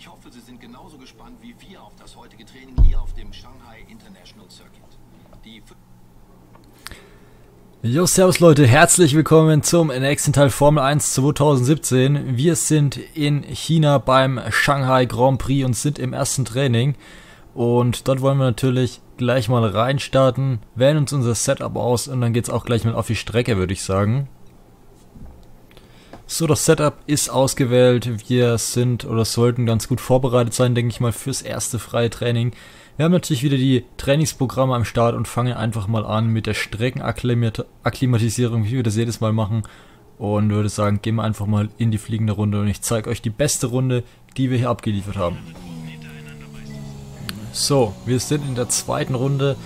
Ich hoffe, Sie sind genauso gespannt wie wir auf das heutige Training hier auf dem Shanghai International Circuit. Die Jo, servus Leute, herzlich willkommen zum nächsten Teil Formel 1 2017. Wir sind in China beim Shanghai Grand Prix und sind im ersten Training. Und dort wollen wir natürlich gleich mal reinstarten, wählen uns unser Setup aus und dann geht's auch gleich mal auf die Strecke, würde ich sagen. So, das Setup ist ausgewählt. Wir sind oder sollten ganz gut vorbereitet sein, denke ich mal, fürs erste freie Training. Wir haben natürlich wieder die Trainingsprogramme am Start und fangen einfach mal an mit der Streckenakklimatisierung, wie wir das jedes Mal machen. Und würde sagen, gehen wir einfach mal in die fliegende Runde und ich zeige euch die beste Runde, die wir hier abgeliefert haben. So, wir sind in der zweiten Runde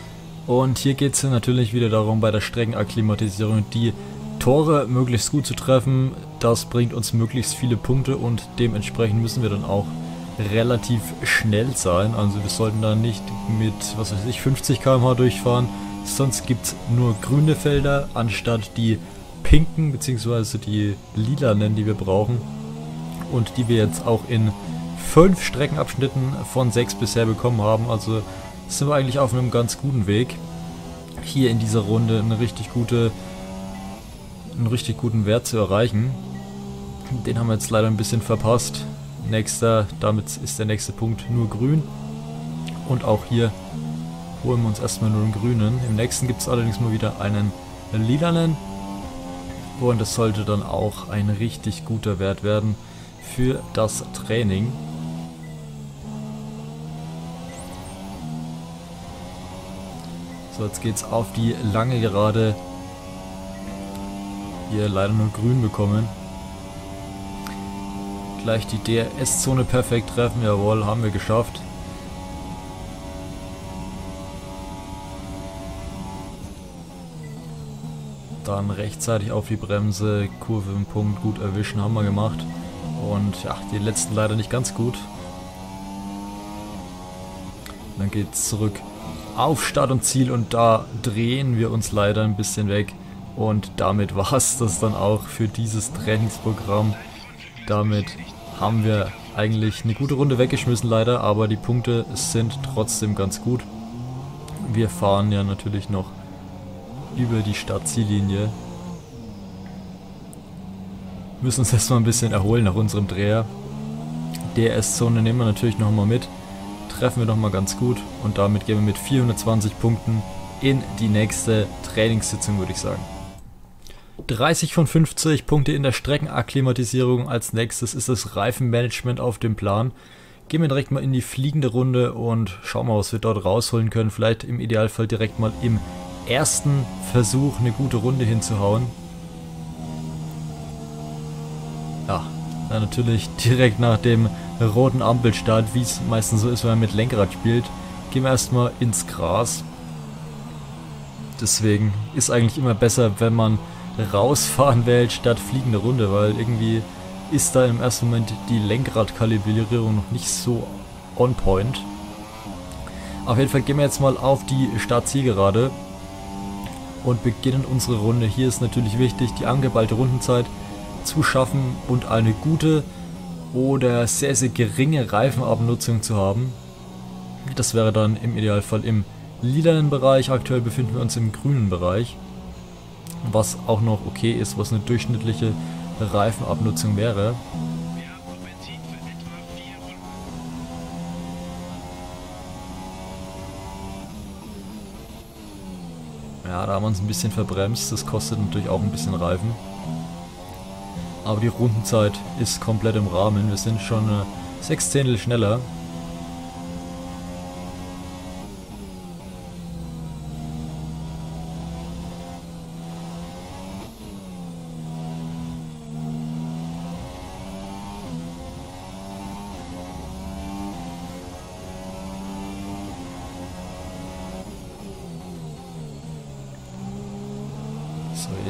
und hier geht es natürlich wieder darum, bei der Streckenakklimatisierung die Tore möglichst gut zu treffen. Das bringt uns möglichst viele Punkte und dementsprechend müssen wir dann auch relativ schnell sein. Also wir sollten da nicht mit, was weiß ich, 50 km/h durchfahren. Sonst gibt es nur grüne Felder anstatt die pinken bzw. die lilanen, die wir brauchen. Und die wir jetzt auch in fünf Streckenabschnitten von sechs bisher bekommen haben. Also sind wir eigentlich auf einem ganz guten Weg. Hier in dieser Runde eine richtig gute, einen richtig guten Wert zu erreichen. Den haben wir jetzt leider ein bisschen verpasst. Nächster, damit ist der nächste Punkt nur grün. Und auch hier holen wir uns erstmal nur einen grünen. Im nächsten gibt es allerdings mal wieder einen lilanen. Und das sollte dann auch ein richtig guter Wert werden für das Training. So, jetzt geht's auf die lange Gerade. Hier leider nur grün bekommen gleich die DRS-Zone perfekt treffen. Jawohl, haben wir geschafft. Dann rechtzeitig auf die Bremse, Kurve im Punkt gut erwischen, haben wir gemacht. Und ja, die letzten leider nicht ganz gut. Dann geht es zurück auf Start und Ziel und da drehen wir uns leider ein bisschen weg. Und damit war es das dann auch für dieses Trainingsprogramm. Damit haben wir eigentlich eine gute Runde weggeschmissen leider, aber die Punkte sind trotzdem ganz gut. Wir fahren ja natürlich noch über die Startziellinie. Müssen uns erstmal ein bisschen erholen nach unserem Dreher. DS-Zone nehmen wir natürlich nochmal mit. Treffen wir nochmal ganz gut und damit gehen wir mit 420 Punkten in die nächste Trainingssitzung, würde ich sagen. 30 von 50 Punkte in der Streckenakklimatisierung. Als nächstes ist das Reifenmanagement auf dem Plan. Gehen wir direkt mal in die fliegende Runde und schauen mal, was wir dort rausholen können. Vielleicht im Idealfall direkt mal im ersten Versuch eine gute Runde hinzuhauen. Ja, natürlich direkt nach dem roten Ampelstart, wie es meistens so ist, wenn man mit Lenkrad spielt, gehen wir erstmal ins Gras. Deswegen ist eigentlich immer besser, wenn man rausfahren wählt statt fliegende Runde, weil irgendwie ist da im ersten Moment die Lenkradkalibrierung noch nicht so on point. Auf jeden Fall gehen wir jetzt mal auf die Startzielgerade und beginnen unsere Runde. Hier ist natürlich wichtig, die angeballte Rundenzeit zu schaffen und eine gute oder sehr, sehr geringe Reifenabnutzung zu haben. Das wäre dann im Idealfall im lilanen Bereich. Aktuell befinden wir uns im grünen Bereich was auch noch okay ist, was eine durchschnittliche Reifenabnutzung wäre. Ja, da haben wir uns ein bisschen verbremst, das kostet natürlich auch ein bisschen Reifen. Aber die Rundenzeit ist komplett im Rahmen, wir sind schon äh, 6 Zehntel schneller.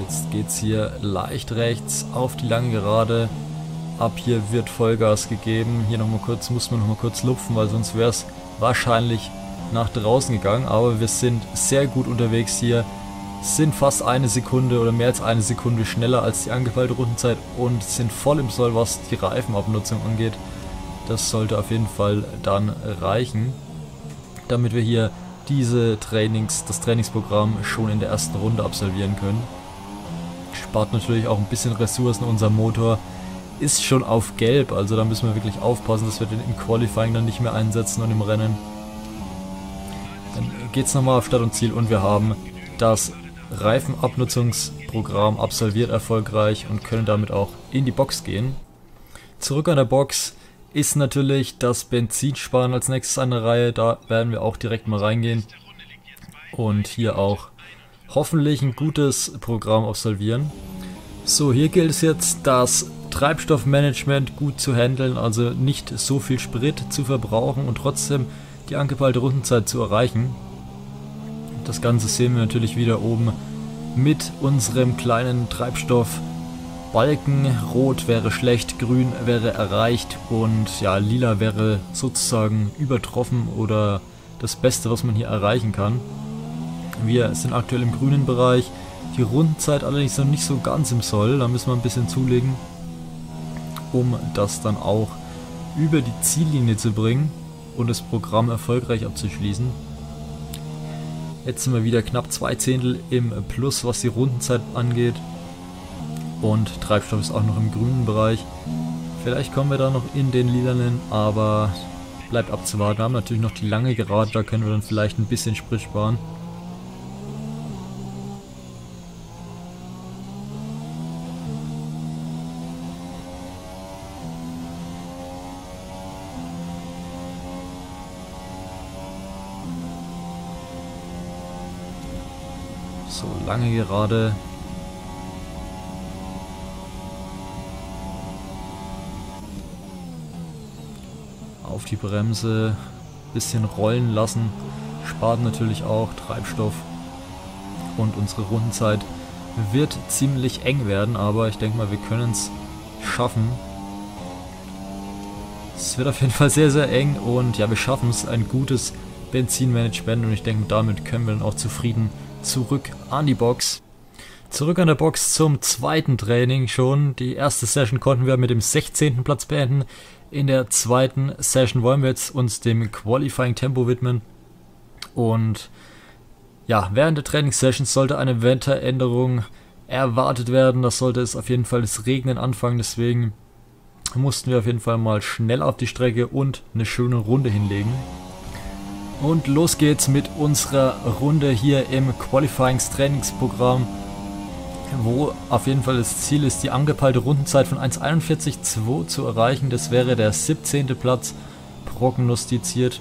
Jetzt geht es hier leicht rechts auf die lange Gerade. Ab hier wird Vollgas gegeben. Hier nochmal kurz, muss man nochmal kurz lupfen, weil sonst wäre es wahrscheinlich nach draußen gegangen. Aber wir sind sehr gut unterwegs hier. Sind fast eine Sekunde oder mehr als eine Sekunde schneller als die angepeilte Rundenzeit und sind voll im Soll, was die Reifenabnutzung angeht. Das sollte auf jeden Fall dann reichen, damit wir hier diese Trainings, das Trainingsprogramm schon in der ersten Runde absolvieren können. Spart natürlich auch ein bisschen Ressourcen. Unser Motor ist schon auf gelb, also da müssen wir wirklich aufpassen, dass wir den im Qualifying dann nicht mehr einsetzen und im Rennen. Dann geht es nochmal auf Start und Ziel und wir haben das Reifenabnutzungsprogramm absolviert erfolgreich und können damit auch in die Box gehen. Zurück an der Box ist natürlich das Benzinsparen als nächstes an der Reihe. Da werden wir auch direkt mal reingehen und hier auch hoffentlich ein gutes Programm absolvieren. So, hier gilt es jetzt, das Treibstoffmanagement gut zu handeln, also nicht so viel Sprit zu verbrauchen und trotzdem die angepeilte Rundenzeit zu erreichen. Das Ganze sehen wir natürlich wieder oben mit unserem kleinen Treibstoffbalken. Rot wäre schlecht, grün wäre erreicht und ja, lila wäre sozusagen übertroffen oder das Beste, was man hier erreichen kann. Wir sind aktuell im grünen Bereich. Die Rundenzeit allerdings noch nicht so ganz im Soll, da müssen wir ein bisschen zulegen, um das dann auch über die Ziellinie zu bringen und das Programm erfolgreich abzuschließen. Jetzt sind wir wieder knapp zwei Zehntel im Plus, was die Rundenzeit angeht. Und Treibstoff ist auch noch im grünen Bereich. Vielleicht kommen wir da noch in den lilanen, aber bleibt abzuwarten. Wir haben natürlich noch die lange Gerade, da können wir dann vielleicht ein bisschen Sprit sparen. Lange gerade. Auf die Bremse. Bisschen rollen lassen. Spart natürlich auch Treibstoff. Und unsere Rundenzeit wird ziemlich eng werden, aber ich denke mal, wir können es schaffen. Es wird auf jeden Fall sehr, sehr eng und ja, wir schaffen es, ein gutes Benzinmanagement und ich denke, damit können wir dann auch zufrieden zurück an die Box. Zurück an der Box zum zweiten Training schon. Die erste Session konnten wir mit dem 16. Platz beenden. In der zweiten Session wollen wir jetzt uns dem Qualifying Tempo widmen. Und ja, während der Trainingssessions sollte eine Wetteränderung erwartet werden. Das sollte es auf jeden Fall das Regnen anfangen. Deswegen mussten wir auf jeden Fall mal schnell auf die Strecke und eine schöne Runde hinlegen. Und los geht's mit unserer Runde hier im Qualifyings Trainingsprogramm, wo auf jeden Fall das Ziel ist, die angepeilte Rundenzeit von 1.41.2 zu erreichen. Das wäre der 17. Platz prognostiziert.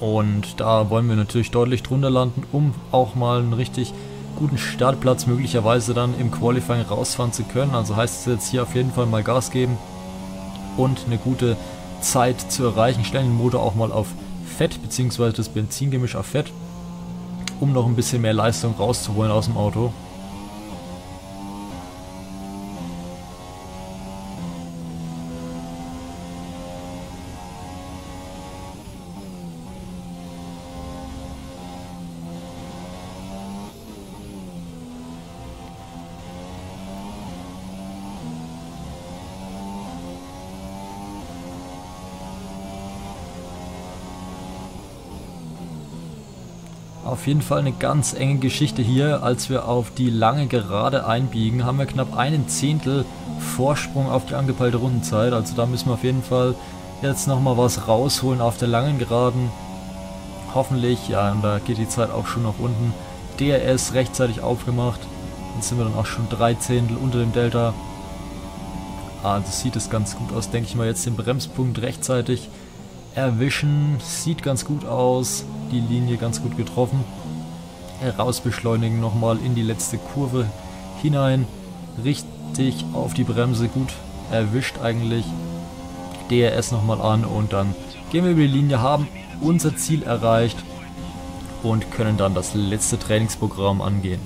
Und da wollen wir natürlich deutlich drunter landen, um auch mal einen richtig guten Startplatz möglicherweise dann im Qualifying rausfahren zu können. Also heißt es jetzt hier auf jeden Fall mal Gas geben und eine gute Zeit zu erreichen. Stellen den Motor auch mal auf Fett bzw. das Benzingemisch auf Fett, um noch ein bisschen mehr Leistung rauszuholen aus dem Auto. Auf jeden Fall eine ganz enge Geschichte hier. Als wir auf die lange Gerade einbiegen, haben wir knapp einen Zehntel Vorsprung auf die angepeilte Rundenzeit. Also da müssen wir auf jeden Fall jetzt nochmal was rausholen auf der langen Geraden. Hoffentlich, ja, und da geht die Zeit auch schon nach unten. DRS rechtzeitig aufgemacht. Dann sind wir dann auch schon drei Zehntel unter dem Delta. Also sieht es ganz gut aus, denke ich mal, jetzt den Bremspunkt rechtzeitig erwischen. Sieht ganz gut aus. Die Linie ganz gut getroffen. Herausbeschleunigen nochmal in die letzte Kurve hinein. Richtig auf die Bremse. Gut erwischt eigentlich. DRS nochmal an und dann gehen wir über die Linie, haben unser Ziel erreicht und können dann das letzte Trainingsprogramm angehen.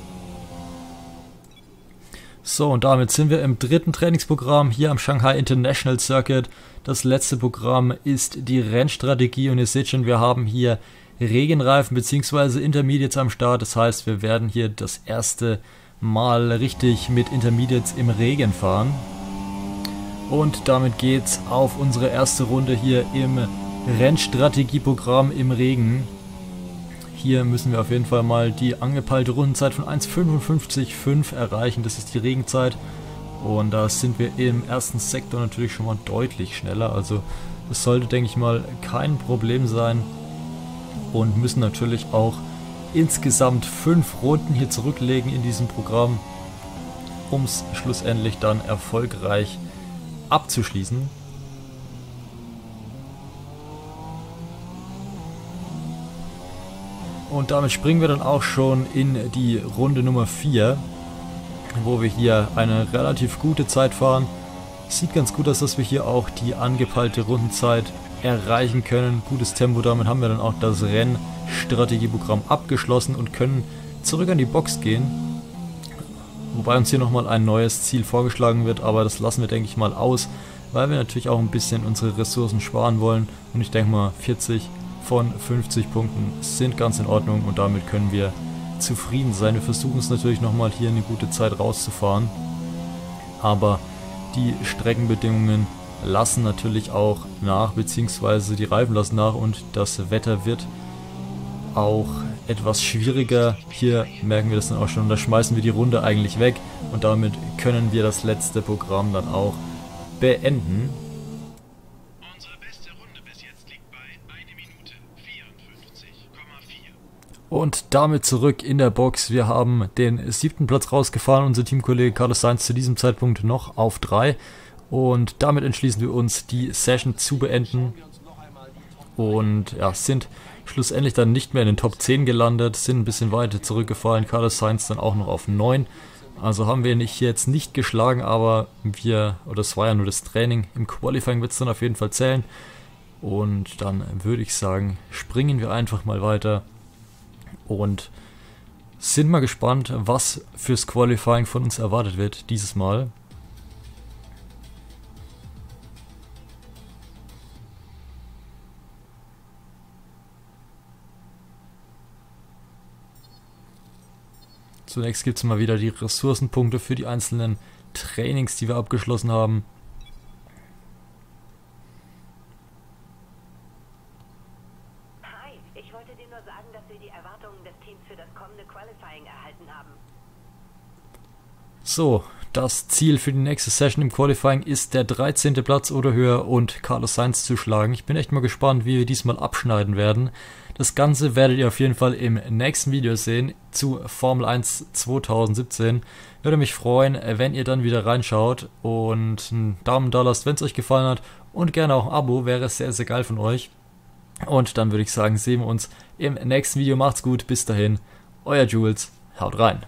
So, und damit sind wir im dritten Trainingsprogramm hier am Shanghai International Circuit. Das letzte Programm ist die Rennstrategie und ihr seht schon, wir haben hier Regenreifen bzw. Intermediates am Start. Das heißt, wir werden hier das erste Mal richtig mit Intermediates im Regen fahren. Und damit geht's auf unsere erste Runde hier im Rennstrategieprogramm im Regen. Hier müssen wir auf jeden Fall mal die angepeilte Rundenzeit von 1.55.5 erreichen. Das ist die Regenzeit. Und da sind wir im ersten Sektor natürlich schon mal deutlich schneller. Also das sollte, denke ich mal, kein Problem sein. Und müssen natürlich auch insgesamt fünf Runden hier zurücklegen in diesem Programm, um es schlussendlich dann erfolgreich abzuschließen. Und damit springen wir dann auch schon in die Runde Nummer 4, wo wir hier eine relativ gute Zeit fahren. Sieht ganz gut aus, dass wir hier auch die angepeilte Rundenzeit erreichen können. Gutes Tempo, damit haben wir dann auch das Rennstrategieprogramm abgeschlossen und können zurück an die Box gehen. Wobei uns hier nochmal ein neues Ziel vorgeschlagen wird, aber das lassen wir denke ich mal aus, weil wir natürlich auch ein bisschen unsere Ressourcen sparen wollen. Und ich denke mal 40 von 50 Punkten sind ganz in Ordnung und damit können wir zufrieden sein. Wir versuchen es natürlich nochmal hier eine gute Zeit rauszufahren, aber die Streckenbedingungen lassen natürlich auch nach, beziehungsweise die Reifen lassen nach und das Wetter wird auch etwas schwieriger. Hier merken wir das dann auch schon, da schmeißen wir die Runde eigentlich weg und damit können wir das letzte Programm dann auch beenden. Und damit zurück in der Box. Wir haben den siebten Platz rausgefahren. Unser Teamkollege Carlos Sainz zu diesem Zeitpunkt noch auf drei. Und damit entschließen wir uns, die Session zu beenden. Und ja, sind schlussendlich dann nicht mehr in den Top 10 gelandet, sind ein bisschen weiter zurückgefallen. Carlos Sainz dann auch noch auf 9. Also haben wir nicht jetzt nicht geschlagen, aber wir, oder es war ja nur das Training, im Qualifying wird es dann auf jeden Fall zählen. Und dann würde ich sagen, springen wir einfach mal weiter und sind mal gespannt, was fürs Qualifying von uns erwartet wird dieses Mal. Zunächst gibt es mal wieder die Ressourcenpunkte für die einzelnen Trainings, die wir abgeschlossen haben. So, das Ziel für die nächste Session im Qualifying ist der 13. Platz oder höher und Carlos Sainz zu schlagen. Ich bin echt mal gespannt, wie wir diesmal abschneiden werden. Das Ganze werdet ihr auf jeden Fall im nächsten Video sehen zu Formel 1 2017. Würde mich freuen, wenn ihr dann wieder reinschaut und einen Daumen da lasst, wenn es euch gefallen hat und gerne auch ein Abo, wäre sehr, sehr geil von euch. Und dann würde ich sagen, sehen wir uns im nächsten Video. Macht's gut, bis dahin, euer Jules, haut rein.